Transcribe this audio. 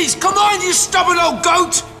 please, come on, you stubborn old goat!